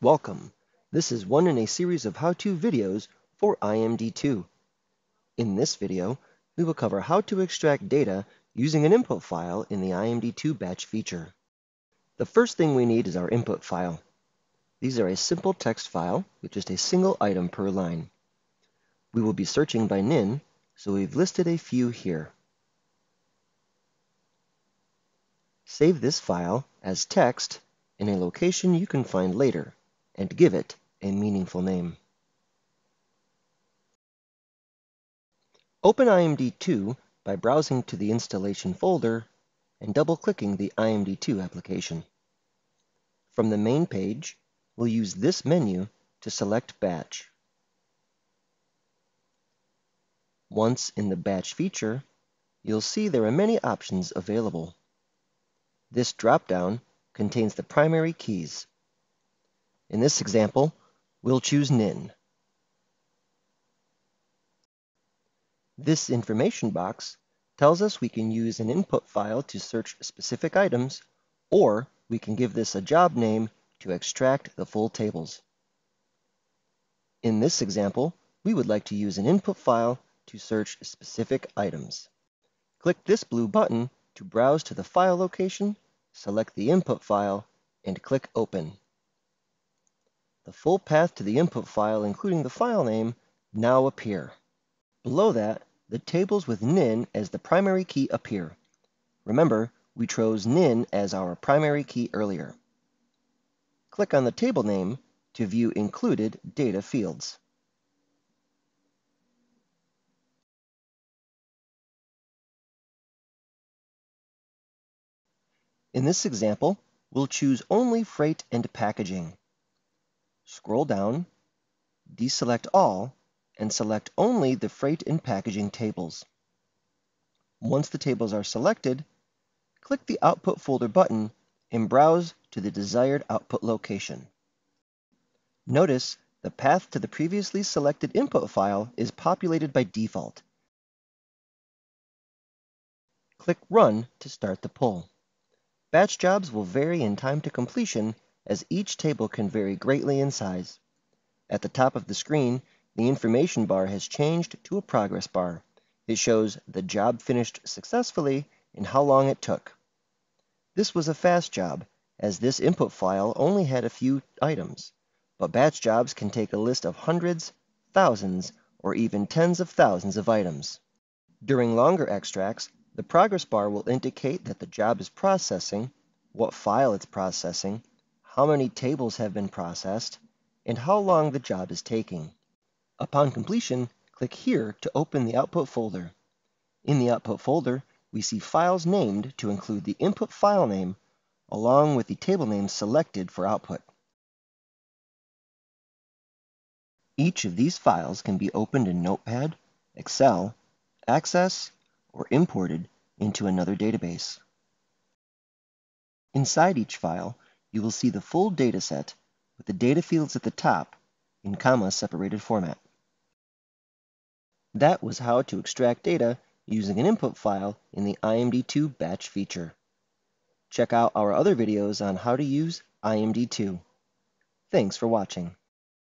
Welcome. This is one in a series of how-to videos for IMD2. In this video, we will cover how to extract data using an input file in the IMD2 batch feature. The first thing we need is our input file. These are a simple text file with just a single item per line. We will be searching by NIIN, so we've listed a few here. Save this file as text in a location you can find later and give it a meaningful name. Open IMD2 by browsing to the installation folder and double-clicking the IMD2 application. From the main page, we'll use this menu to select Batch. Once in the Batch feature, you'll see there are many options available. This drop-down contains the primary keys. In this example, we'll choose NIIN. This information box tells us we can use an input file to search specific items, or we can give this a job name to extract the full tables. In this example, we would like to use an input file to search specific items. Click this blue button to browse to the file location, select the input file, and click Open. The full path to the input file, including the file name, now appear. Below that, the tables with NIIN as the primary key appear. Remember, we chose NIIN as our primary key earlier. Click on the table name to view included data fields. In this example, we'll choose only freight and packaging. Scroll down, deselect all, and select only the freight and packaging tables. Once the tables are selected, click the Output folder button and browse to the desired output location. Notice the path to the previously selected input file is populated by default. Click Run to start the pull. Batch jobs will vary in time to completion as each table can vary greatly in size. At the top of the screen, the information bar has changed to a progress bar. It shows the job finished successfully and how long it took. This was a fast job, as this input file only had a few items, but batch jobs can take a list of hundreds, thousands, or even tens of thousands of items. During longer extracts, the progress bar will indicate that the job is processing, what file it's processing, how many tables have been processed, and how long the job is taking. Upon completion, click here to open the output folder. In the output folder, we see files named to include the input file name along with the table names selected for output. Each of these files can be opened in Notepad, Excel, Access, or imported into another database. Inside each file, you will see the full dataset with the data fields at the top in comma-separated format. That was how to extract data using an input file in the IMD2 batch feature. Check out our other videos on how to use IMD2. Thanks for watching.